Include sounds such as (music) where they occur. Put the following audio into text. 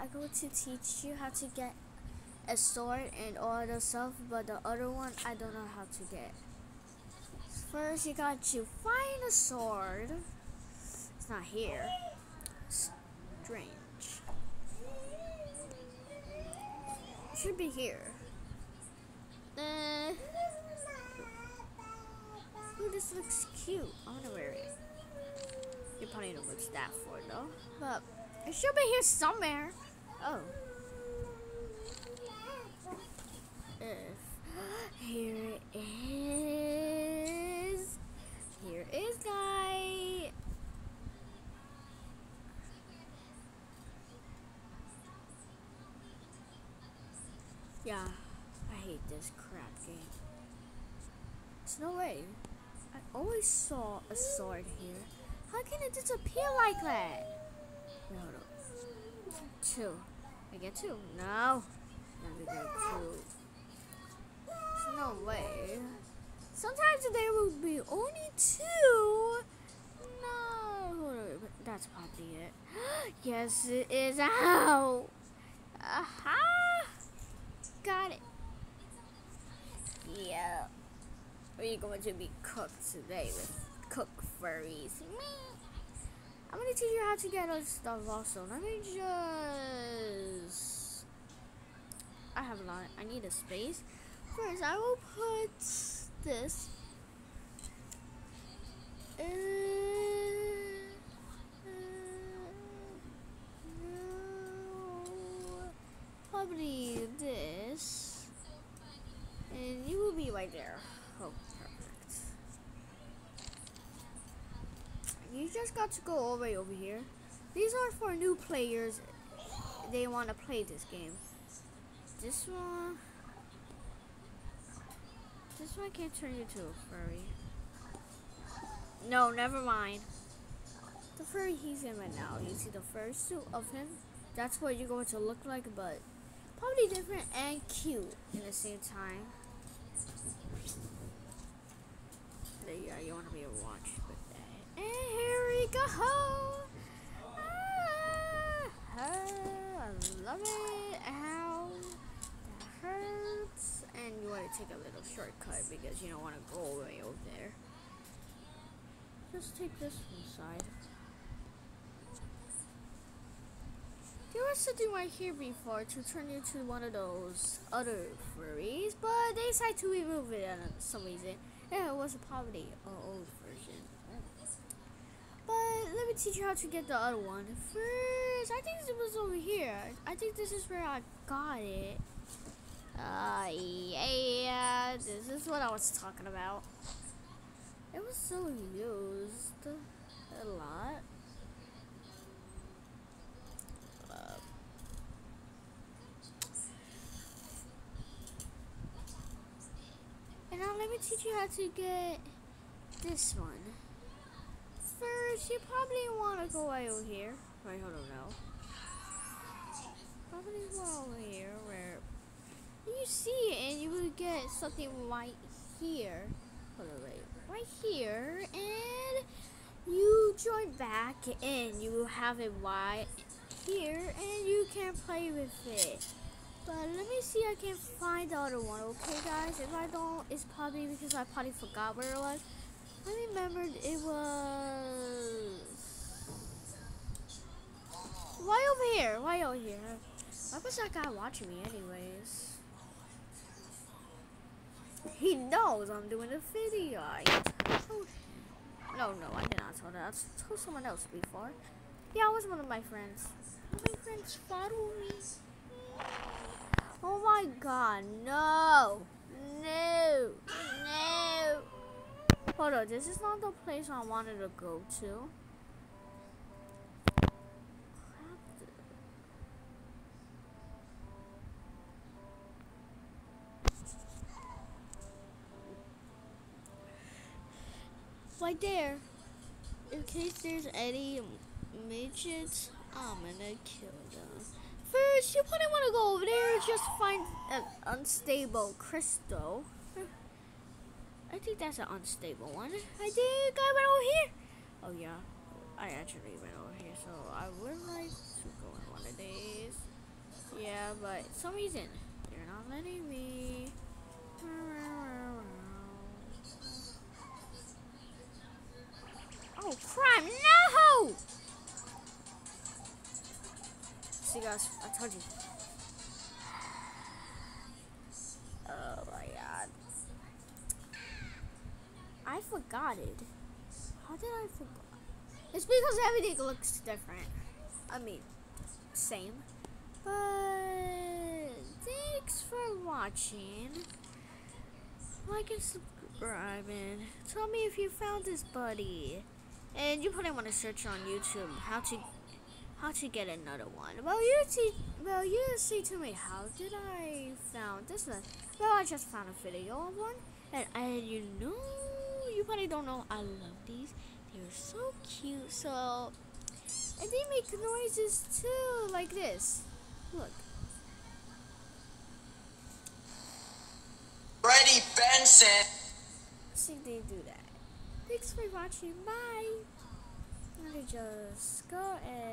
I'm going to teach you how to get a sword and all the stuff, but the other one I don't know how to get. First, you got to find a sword. It's not here. Strange. It should be here. Uh, ooh, this looks cute. I want to wear it. You probably know what's that for, though. But it should be here somewhere. Oh. Here it is. Here is guy. Yeah, I hate this crap game. There's no way. I always saw a sword here. How can it disappear like that? No, no. Two. I get two. No. Never get two. No way. Sometimes there will be only two. No. That's probably it. (gasps) yes, it is. Ow. Aha. Got it. Yeah. We're going to be cooked today with cook furries. Me. I'm gonna teach you how to get other stuff also. Let me just. I have a lot. I need a space. First, I will put this. Uh, probably this. And you will be right there. Oh, perfect. You just got to go all the way over here. These are for new players. They want to play this game. This one... This one can't turn you into a furry. No, never mind. The furry he's in right now. You see the fursuit of him? That's what you're going to look like, but probably different and cute in the same time. Yeah, you want to be a watch. And here we go. Ah, ah, I love it. How that hurts. And you want to take a little shortcut because you don't want to go all the way over there. Just take this one side. There was something right here before to turn you to one of those other furries, but they decided to remove it for some reason. Yeah, it was a an old version. But let me teach you how to get the other one. First, I think it was over here. I think this is where I got it. Uh, yeah, this is what I was talking about. It was so used a lot. And now let me teach you how to get this one. You probably want to go over here. I don't know. Probably go over here where you see it and you will get something right here. Hold on, wait. Right here and you join back and you will have it right here and you can play with it. But let me see I can find the other one, okay guys? If I don't, it's probably because I probably forgot where it was. Over here? Why over here? Why was that guy watching me anyways? He knows I'm doing a video. I no, no, I did not tell that. I told someone else before. Yeah, I was one of my friends. My friends follow me. Oh my god, no! No! No! Hold on, this is not the place I wanted to go to. Right there. In case there's any midgets, I'm gonna kill them. First, you probably want to go over there just find an unstable crystal. (laughs) I think that's an unstable one. I think I went over here. Oh yeah, I actually went over here, so I would like to go in one of these. yeah, but some reason you're not letting me. I told you. Oh my god. I forgot it. How did I forget? It's because everything looks different. I mean, same. But thanks for watching. Like and subscribing. Tell me if you found this buddy. And you probably want to search on YouTube how to how to get another one. Well, you see, well, you see to me how did I found this one? Well, I just found a video of one, and, and you know, you probably don't know. I love these. They're so cute. So, and they make noises too, like this. Look. Freddie Benson. See, they do that. Thanks for watching. Bye. Let me just go and.